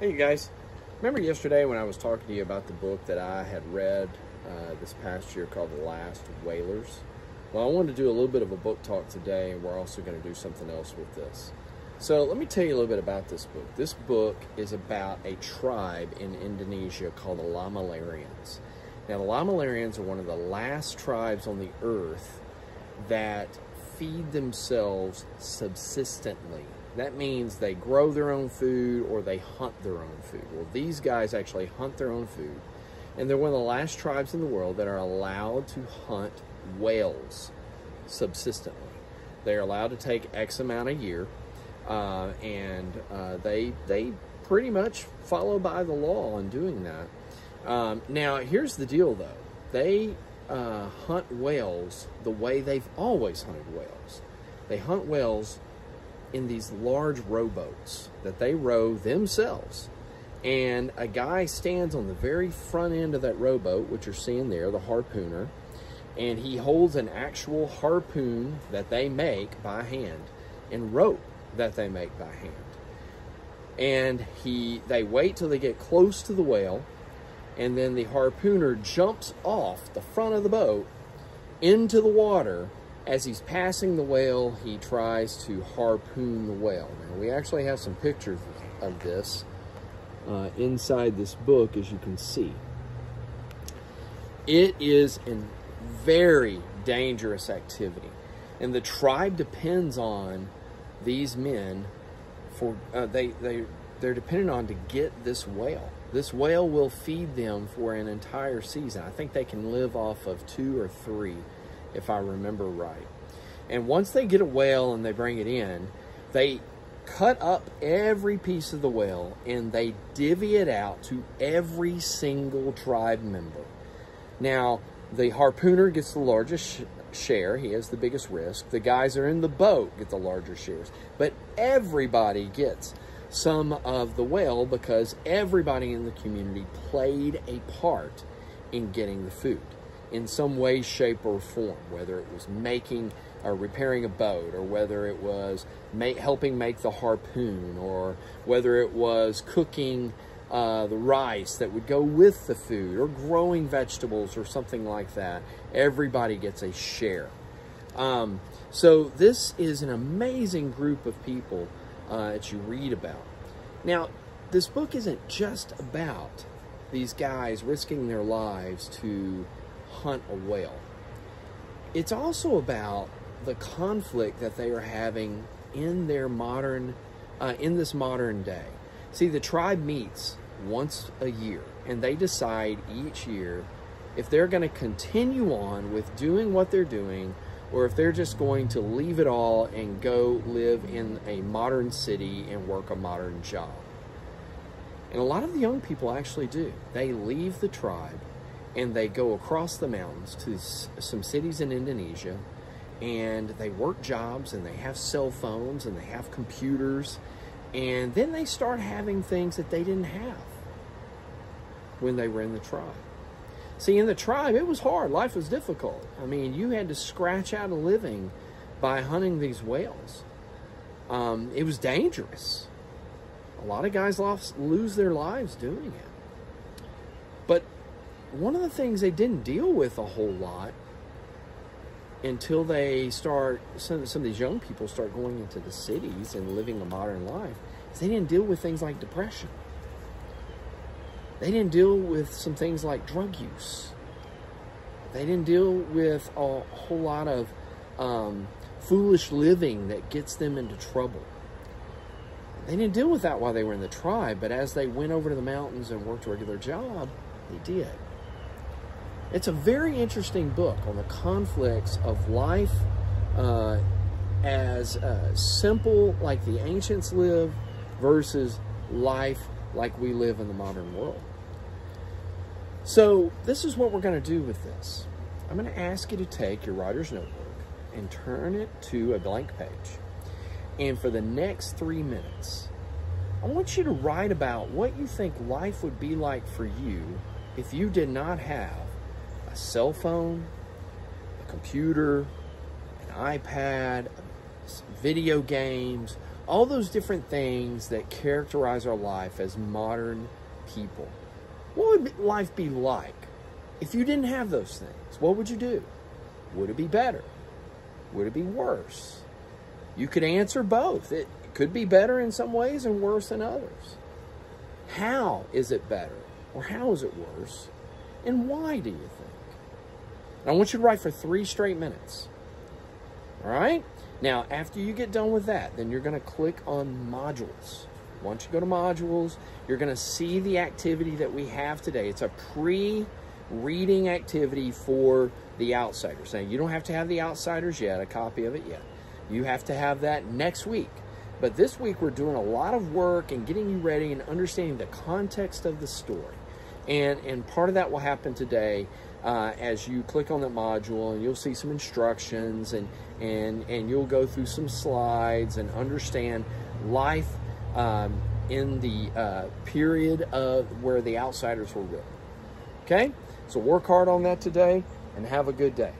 Hey, guys. Remember yesterday when I was talking to you about the book that I had read uh, this past year called The Last Whalers? Well, I wanted to do a little bit of a book talk today, and we're also going to do something else with this. So, let me tell you a little bit about this book. This book is about a tribe in Indonesia called the Lamalarians. Now, the Lamalarians are one of the last tribes on the earth that feed themselves subsistently. That means they grow their own food or they hunt their own food. Well, these guys actually hunt their own food, and they're one of the last tribes in the world that are allowed to hunt whales subsistently. They're allowed to take X amount a year, uh, and uh, they they pretty much follow by the law in doing that. Um, now, here's the deal, though. They uh, hunt whales the way they've always hunted whales. They hunt whales in these large rowboats that they row themselves. And a guy stands on the very front end of that rowboat, which you're seeing there, the harpooner, and he holds an actual harpoon that they make by hand and rope that they make by hand. And he they wait till they get close to the whale and then the harpooner jumps off the front of the boat into the water. As he's passing the whale, he tries to harpoon the whale. Now, we actually have some pictures of this uh, inside this book, as you can see. It is a very dangerous activity, and the tribe depends on these men for uh, they they they're dependent on to get this whale. This whale will feed them for an entire season. I think they can live off of two or three, if I remember right. And once they get a whale and they bring it in, they cut up every piece of the whale and they divvy it out to every single tribe member. Now, the harpooner gets the largest sh share. He has the biggest risk. The guys are in the boat get the larger shares. But everybody gets some of the whale because everybody in the community played a part in getting the food in some way, shape, or form, whether it was making or repairing a boat, or whether it was helping make the harpoon, or whether it was cooking uh, the rice that would go with the food, or growing vegetables, or something like that. Everybody gets a share. Um, so, this is an amazing group of people uh, that you read about. Now, this book isn't just about these guys risking their lives to hunt a whale. It's also about the conflict that they are having in their modern, uh, in this modern day. See, the tribe meets once a year, and they decide each year if they're going to continue on with doing what they're doing or if they're just going to leave it all and go live in a modern city and work a modern job. And a lot of the young people actually do. They leave the tribe and they go across the mountains to some cities in Indonesia and they work jobs and they have cell phones and they have computers and then they start having things that they didn't have when they were in the tribe. See, in the tribe, it was hard. Life was difficult. I mean, you had to scratch out a living by hunting these whales. Um, it was dangerous. A lot of guys lost, lose their lives doing it. One of the things they didn't deal with a whole lot until they start, some, some of these young people start going into the cities and living a modern life, is they didn't deal with things like depression. They didn't deal with some things like drug use. They didn't deal with a whole lot of um, foolish living that gets them into trouble. They didn't deal with that while they were in the tribe, but as they went over to the mountains and worked a regular job, they did. It's a very interesting book on the conflicts of life uh, as uh, simple like the ancients live versus life like we live in the modern world. So, this is what we're going to do with this. I'm going to ask you to take your writer's notebook and turn it to a blank page. And for the next three minutes, I want you to write about what you think life would be like for you if you did not have a cell phone, a computer, an iPad, video games, all those different things that characterize our life as modern people. What would life be like if you didn't have those things? What would you do? Would it be better? Would it be worse? You could answer both. It could be better in some ways and worse in others. How is it better? Or how is it worse? And why do you think? I want you to write for three straight minutes. All right? Now, after you get done with that, then you're going to click on modules. Once you go to modules, you're going to see the activity that we have today. It's a pre-reading activity for the outsiders. Now, you don't have to have the outsiders yet, a copy of it yet. You have to have that next week. But this week, we're doing a lot of work and getting you ready and understanding the context of the story. And, and part of that will happen today uh, as you click on that module and you'll see some instructions and, and, and you'll go through some slides and understand life um, in the uh, period of where the outsiders were written. Okay? So work hard on that today and have a good day.